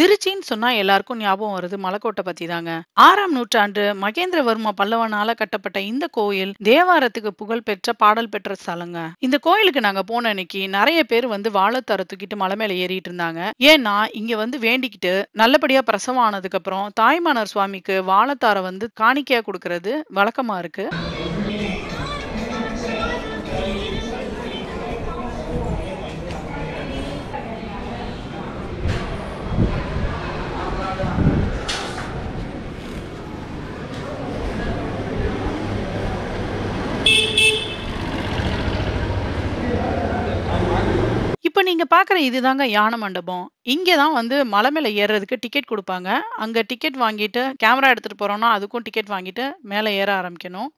திருச்சின்னு சொன்னா எல்லாருக்கும் ஞாபகம் வருது மலைக்கோட்டை பத்தி தாங்க. ஆறாம் நூற்றாண்டு மகேந்திரவர்ம பல்லவனால கட்டப்பட்ட இந்த கோயில் தேவாரத்துக்கு புகழ் பெற்ற பாடல் பெற்ற ஸ்தலங்க. இந்த கோயிலுக்கு நாங்க போன அன்னைக்கு நிறைய பேர் வந்து வாழைத்தார தூக்கிட்டு மலை மேல ஏறிட்டு இருந்தாங்க. ஏன்னா, இங்க வந்து வேண்டிக்கிட்டு நல்லபடியா பிரசவம் ஆனதுக்கு அப்புறம் தாய்மானர் சுவாமிக்கு வாழைத்தார வந்து காணிக்கையா கொடுக்கறது வழக்கமா இருக்கு. இப்போ நீங்க பார்க்குற இதுதாங்க யானை மண்டபம். இங்கே தான் வந்து மலை மேலே ஏறுறதுக்கு டிக்கெட் கொடுப்பாங்க அங்கே டிக்கெட் வாங்கிட்டு கேமரா எடுத்துட்டு போறோம்னா, அதுக்கும் டிக்கெட் வாங்கிட்டு மேலே ஏற ஆரம்பிக்கணும்.